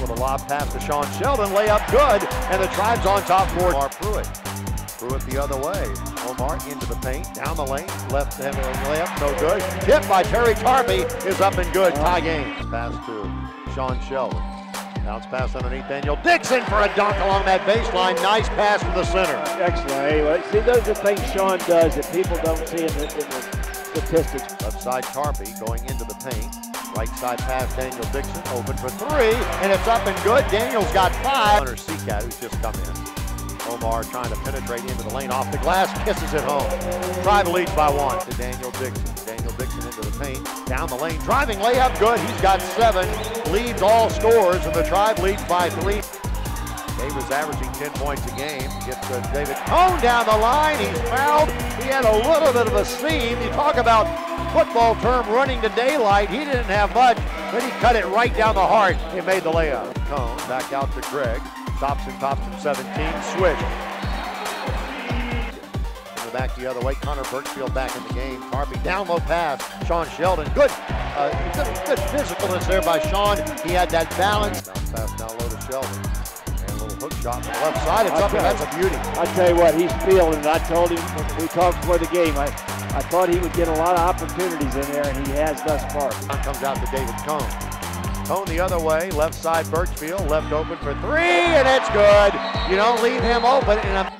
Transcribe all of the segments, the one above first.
with a lob pass to Sean Sheldon. Layup good, and the Tribe's on top for Omar Prewitt. Prewitt the other way. Omar into the paint, down the lane, left hand layup, no good. Tip by Terry Tarpey is up and good. Tie game. Pass to Sean Sheldon. Bounce pass underneath Daniel Dixon for a dunk along that baseline. Nice pass from the center. Excellent. Anyway, see, those are things Sean does that people don't see in the, in the statistics. Left side Tarpey going into the paint. Right side pass Daniel Dixon open for three, and it's up and good. Daniel's got five. Hunter Seacat who's just come in. Omar trying to penetrate into the lane off the glass, kisses it home. Tribe leads by one to Daniel Dixon. Daniel Dixon into the paint, down the lane, driving layup, good. He's got seven, leads all scores, and the Tribe leads by three. Davis averaging 10 points a game. Gets uh, David Cohn down the line. He's fouled. He had a little bit of a seam. You talk about football term running to daylight. He didn't have much, but he cut it right down the heart He made the layup. Cohn back out to Greg. Thompson, Thompson 17, switch. In the back the other way, Connor Burchfield back in the game. Tarpey down low pass, Sean Sheldon. Good, uh, good, good physicalness there by Sean. He had that balance. Bounce pass down low to Sheldon. Hook shot on the left side. It's up, and that's a beauty. I tell you what, he's feeling it. I told him, we talked before the game, I, I thought he would get a lot of opportunities in there, and he has thus far. Comes out to David Cohn. Cohn the other way, left side Burchfield, left open for three, and it's good. You don't leave him open. And a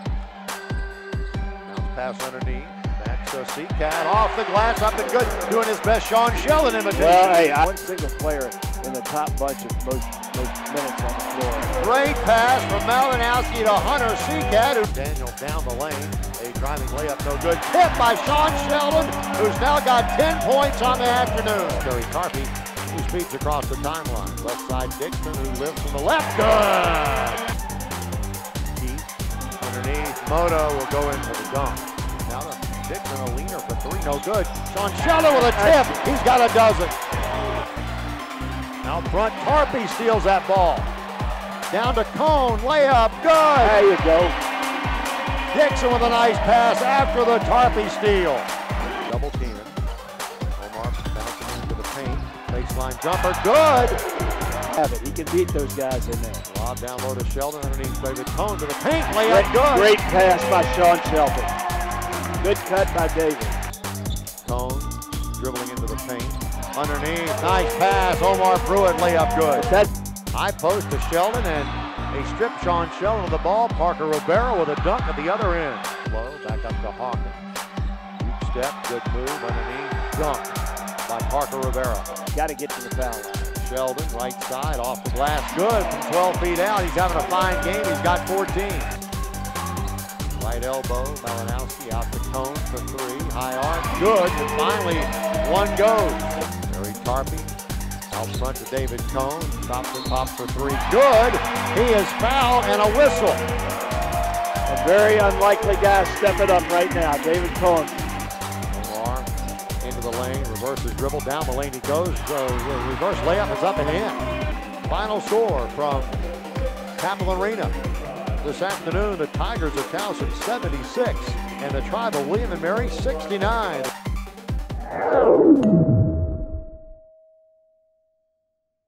pass underneath. Back to Seacat, off the glass, up and good. Doing his best Sean Sheldon imitation. Well, hey, one single player in the top bunch of most, most minutes on the floor. Great pass from Malinowski to Hunter Seacat. Daniel down the lane. A driving layup, no good. Tip by Sean Sheldon, who's now got 10 points on the afternoon. Terry Tarpey, he speeds across the timeline. Left side Dixon who lifts from the left. Good! Underneath. Moto will go in for the dunk. Now the Dixon a leaner for three. No good. Sean Sheldon with a tip. He's got a dozen. Out front, Tarpey steals that ball. Down to Cohn. Layup. Good. There you go. Dixon with a nice pass after the Tarpey steal. Double team. Omar bouncing into the paint. Baseline jumper, good. Have it. He can beat those guys in there. Lob down low to Sheldon underneath David Cohn to the paint. Layup, great, good. Great pass by Sean Sheldon. Good cut by David. Cohn dribbling into the paint. Underneath, nice pass. Omar Prewitt layup good. That high post to Sheldon and a strip Sean Sheldon of the ball. Parker Rivera with a dunk at the other end. Low back up to Hawkins. Huge step, good move underneath. Dunk by Parker Rivera. Got to get to the foul line. Sheldon, right side, off the glass, good from 12 feet out. He's having a fine game. He's got 14. Right elbow, Malinowski out the Cohn for three. High arc, good. And finally, one goes. Tarpey out front to David Cohn. And pops for three. Good. He is fouled and a whistle. A very unlikely guy stepping up right now, David Cohn into the lane, reverses dribble, down the lane he goes, uh, reverse layup is up and in. Final score from Capital Arena this afternoon, the Tigers of Towson 76 and the Tribe of William and Mary 69.